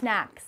snacks.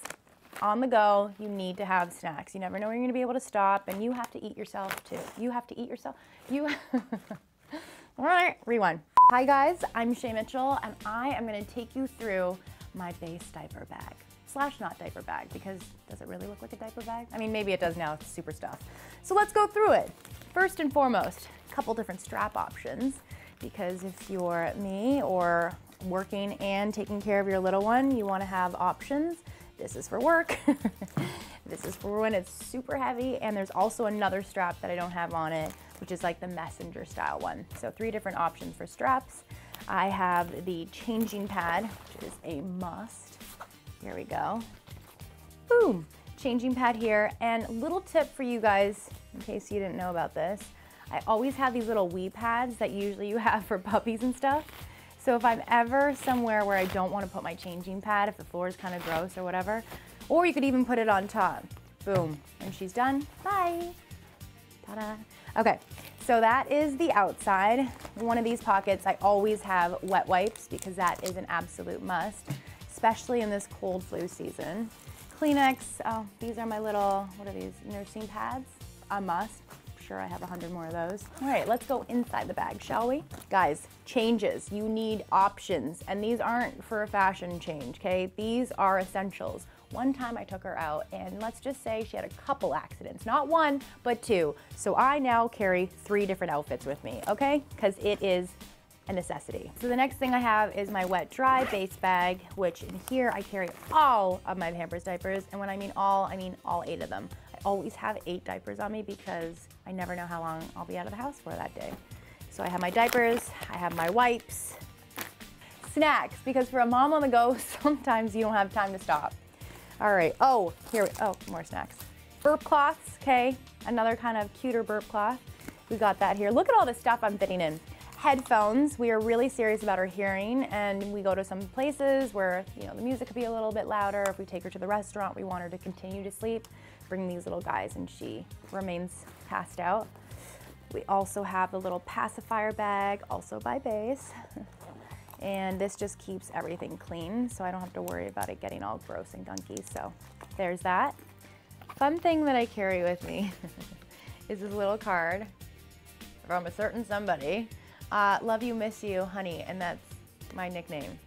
On the go, you need to have snacks. You never know when you're gonna be able to stop, and you have to eat yourself too. You have to eat yourself. You. All right, rewind. Hi guys, I'm Shay Mitchell, and I am gonna take you through my Béis diaper bag slash not diaper bag because does it really look like a diaper bag? I mean, maybe it does now, it's super stuff. So let's go through it. First and foremost, a couple different strap options because if you're me or working and taking care of your little one, you wanna have options. This is for work. this is for when it's super heavy. And there's also another strap that I don't have on it, which is like the messenger style one. So three different options for straps. I have the changing pad, which is a must. Here we go. Boom, changing pad here. And little tip for you guys, in case you didn't know about this, I always have these little wee pads that usually you have for puppies and stuff. So if I'm ever somewhere where I don't want to put my changing pad, if the floor is kind of gross or whatever, or you could even put it on top. Boom, and she's done. Bye. Ta-da. Okay, so that is the outside. One of these pockets, I always have wet wipes because that is an absolute must especially in this cold flu season. Kleenex, oh, these are my little, what are these, nursing pads? A must. Sure I have a hundred more of those. All right, let's go inside the bag, shall we? Guys, changes. You need options, and these aren't for a fashion change, okay? These are essentials. One time I took her out and let's just say she had a couple accidents, not one, but two. So I now carry three different outfits with me, okay? Because it is a necessity. So the next thing I have is my wet dry Béis bag, which in here I carry all of my Pampers diapers. And when I mean all, I mean all eight of them. I always have eight diapers on me because I never know how long I'll be out of the house for that day. So I have my diapers, I have my wipes, snacks, because for a mom on the go, sometimes you don't have time to stop. All right, oh, here, we, oh, more snacks. Burp cloths, okay, another kind of cuter burp cloth. We got that here. Look at all the stuff I'm fitting in headphones. We are really serious about her hearing and we go to some places where you know the music could be a little bit louder. If we take her to the restaurant, we want her to continue to sleep. Bring these little guys and she remains passed out. We also have the little pacifier bag, also by Béis. and this just keeps everything clean so I don't have to worry about it getting all gross and gunky. So there's that. Fun thing that I carry with me is this little card from a certain somebody uh, love you, miss you, honey, and that's my nickname.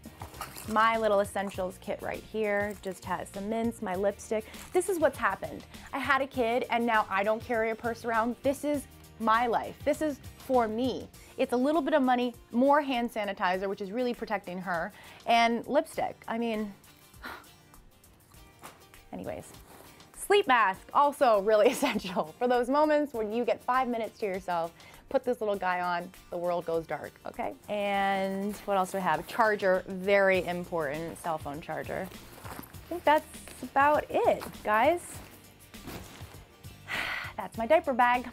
My little essentials kit right here just has some mints, my lipstick. This is what's happened. I had a kid and now I don't carry a purse around. This is my life. This is for me. It's a little bit of money, more hand sanitizer, which is really protecting her, and lipstick. I mean, anyways. Sleep mask, also really essential for those moments when you get five minutes to yourself put this little guy on, the world goes dark, okay? And what else do I have? Charger, very important, cell phone charger. I think that's about it, guys. That's my diaper bag.